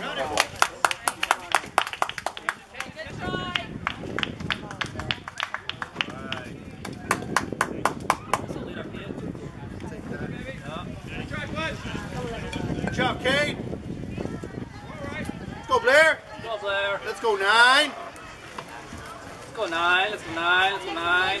Good job, Kate. Let's go, Blair. Go Blair. Let's go, nine. Let's go nine. Let's go nine. Let's go nine.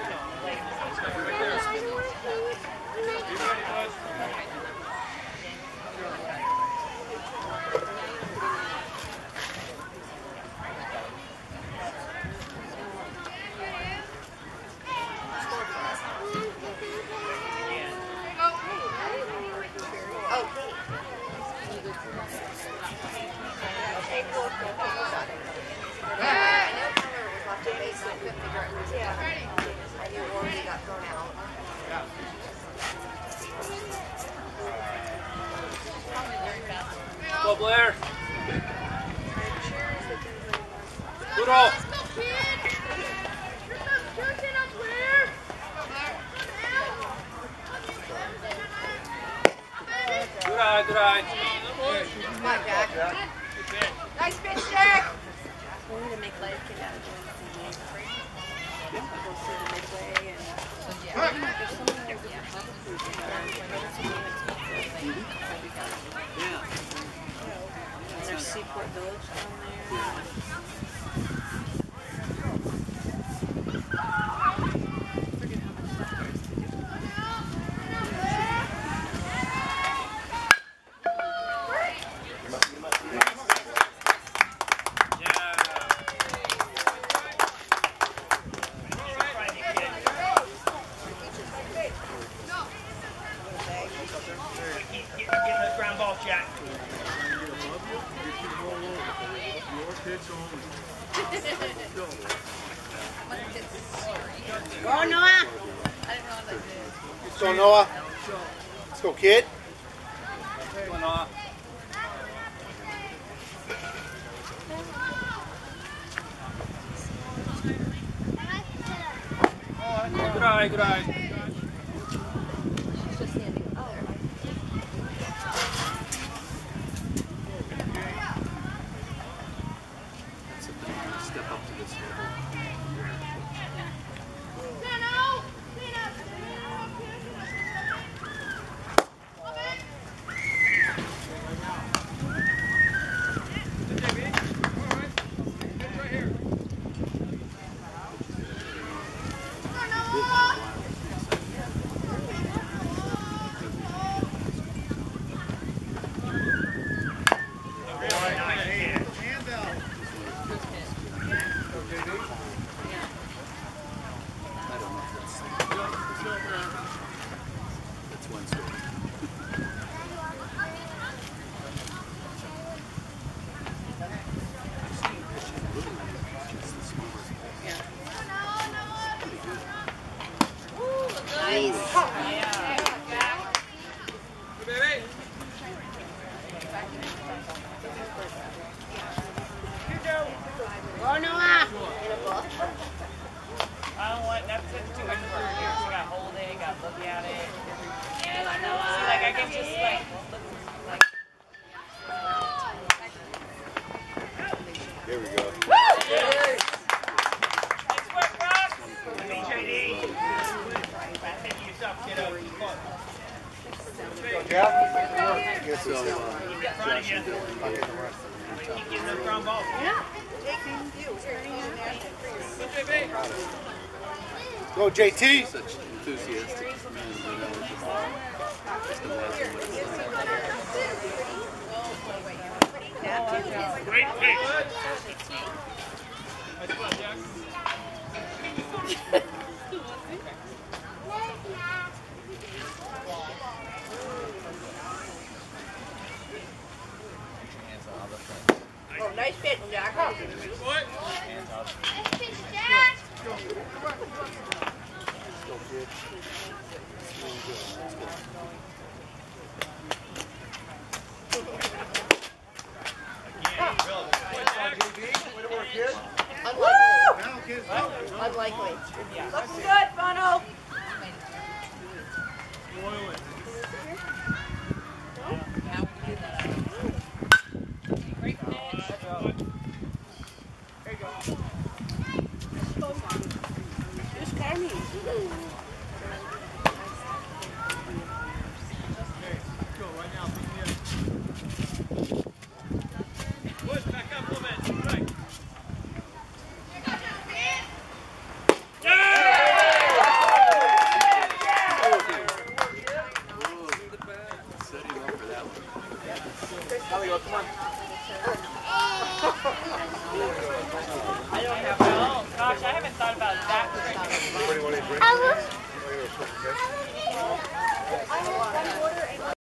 Go Blair. Goodall. Good eye. Good eye. Nice pitch, Jack. We're gonna make life get out of doing the We'll go through the midway and. There's so many different properties that are, it's so inexpensive. So we got, Yeah. there's Seaport Village down there. Forget how much stuff there is to do. Yeah. Get those ground balls, Jack. Go, Noah. Let's go, Noah. Let's go, kid. Going off. Good eye. Good eye. She's just standing up there. Step up to this level. I don't know if that's. That's one story. Go, Noah. I don't want that's that's too much work. You gotta hold it, gotta look at it. See, like I can just like look like There we go. nice work, Ross. BJD. Thank you yourself, kiddo. Jeff? Guess So, uh, Keep in front of you. Keep getting those ground balls. Go, JT. such enthusiastic men, you know, just. Great. Unlikely. Unlikely. Looking good, Bono. Royal Yes.